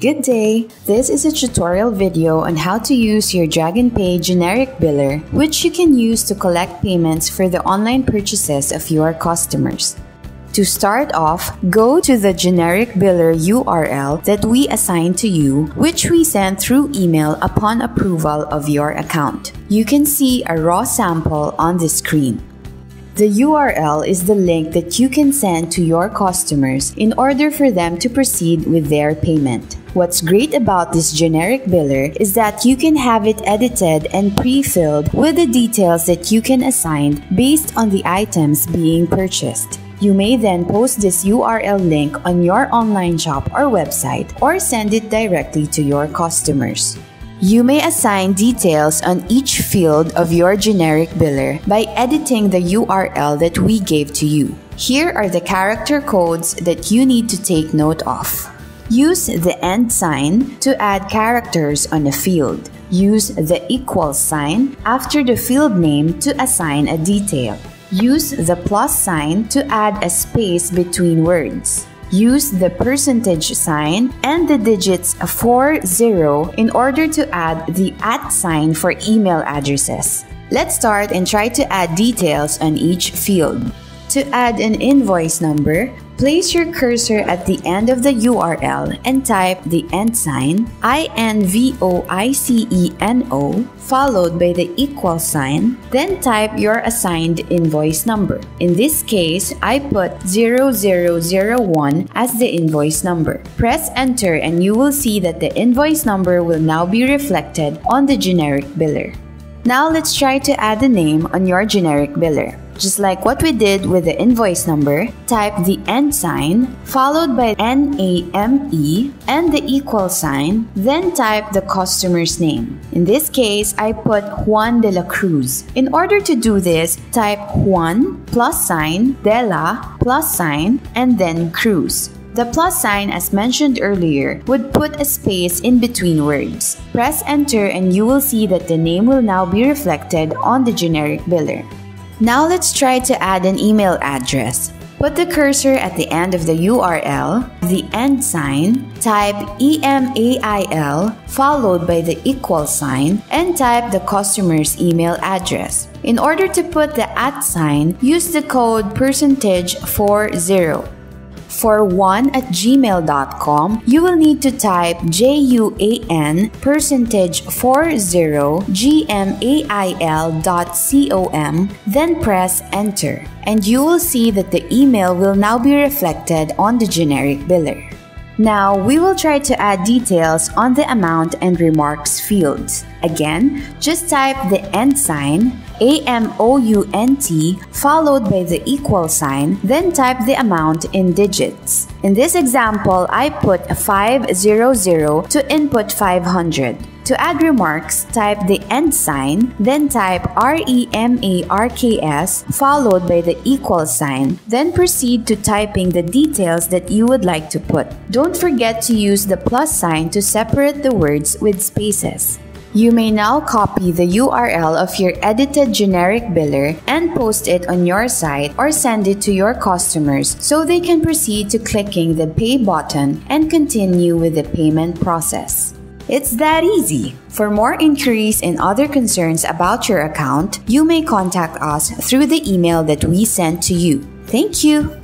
Good day! This is a tutorial video on how to use your DragonPay generic biller, which you can use to collect payments for the online purchases of your customers. To start off, go to the generic biller URL that we assign to you, which we send through email upon approval of your account. You can see a raw sample on the screen. The URL is the link that you can send to your customers in order for them to proceed with their payment. What's great about this generic biller is that you can have it edited and pre-filled with the details that you can assign based on the items being purchased. You may then post this URL link on your online shop or website or send it directly to your customers. You may assign details on each field of your generic biller by editing the URL that we gave to you. Here are the character codes that you need to take note of. Use the and sign to add characters on a field. Use the equal sign after the field name to assign a detail. Use the plus sign to add a space between words. Use the percentage sign and the digits 40 in order to add the at sign for email addresses. Let's start and try to add details on each field. To add an invoice number, place your cursor at the end of the URL and type the end sign I-N-V-O-I-C-E-N-O followed by the equal sign, then type your assigned invoice number. In this case, I put 0001 as the invoice number. Press enter and you will see that the invoice number will now be reflected on the generic biller. Now let's try to add a name on your generic biller. Just like what we did with the invoice number, type the and sign followed by NAME and the equal sign, then type the customer's name. In this case, I put Juan de la Cruz. In order to do this, type Juan plus sign, de la plus sign, and then Cruz. The plus sign, as mentioned earlier, would put a space in between words. Press enter and you will see that the name will now be reflected on the generic biller. Now let's try to add an email address. Put the cursor at the end of the URL, the end sign, type email followed by the equal sign, and type the customer's email address. In order to put the at sign, use the code percentage 40. For Juan at gmail.com, you will need to type JUAN percentage 40 gmail.com, then press enter. And you will see that the email will now be reflected on the generic biller. Now, we will try to add details on the amount and remarks fields. Again, just type the end sign, A-M-O-U-N-T, followed by the equal sign, then type the amount in digits. In this example, I put 500 to input 500. To add remarks, type the end sign, then type REMARKS followed by the equal sign, then proceed to typing the details that you would like to put. Don't forget to use the plus sign to separate the words with spaces. You may now copy the URL of your edited generic biller and post it on your site or send it to your customers so they can proceed to clicking the pay button and continue with the payment process. It's that easy. For more inquiries and other concerns about your account, you may contact us through the email that we sent to you. Thank you.